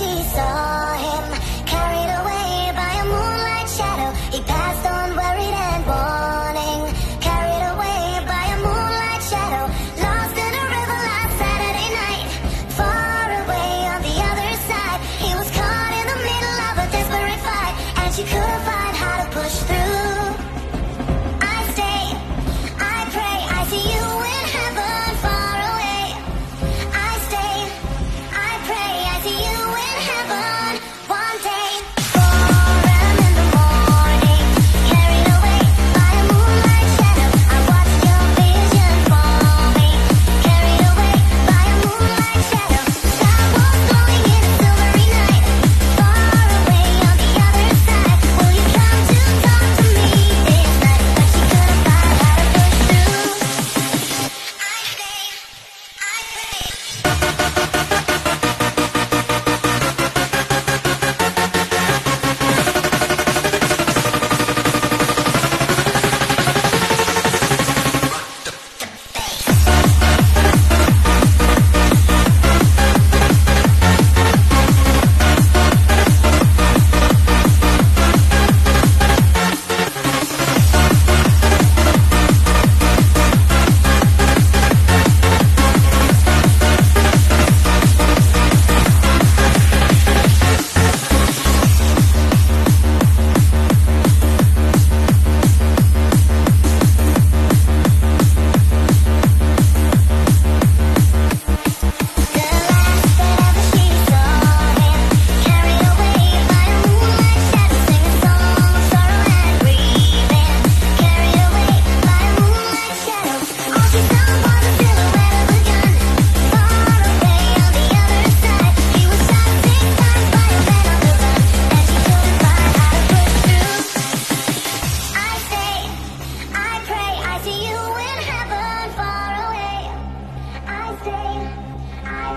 she saw him Carried away by a moonlight shadow. He passed on worried and warning Carried away by a moonlight shadow. Lost in a river last Saturday night Far away on the other side. He was caught in the middle of a desperate fight And she could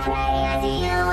I as you